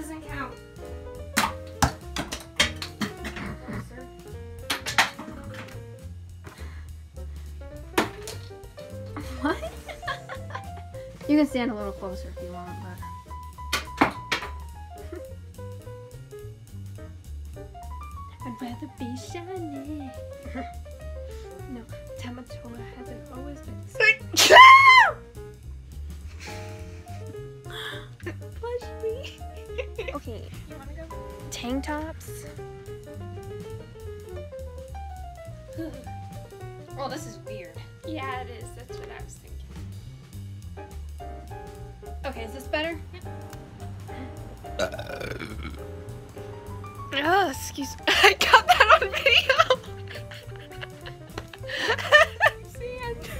doesn't count. What? you can stand a little closer if you want, but. I'd rather be shiny. no, Tamatoa hasn't always Okay, You wanna go? tank tops. Oh, this is weird. Yeah, it is. That's what I was thinking. Okay, is this better? Uh. Oh, excuse me. I got that on video. sand.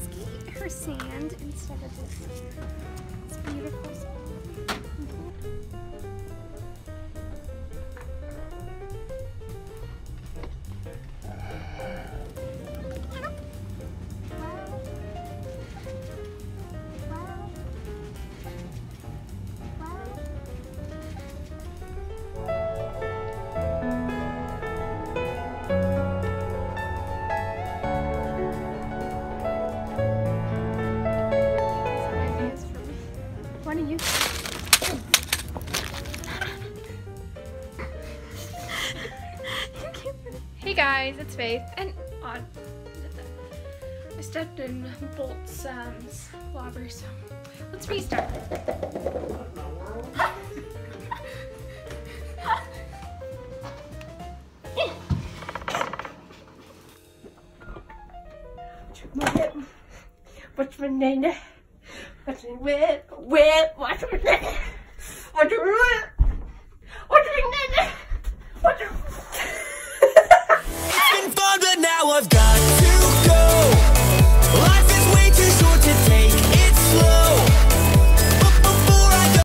Ski her sand instead of this. It's beautiful. Why don't you? hey guys, it's Faith, and on I stepped in Bolt Sam's um, lobber, so let's restart. What's my name? Name? Where? What's my name? What's my name? What's my name? What's my It's been fun, but now I've got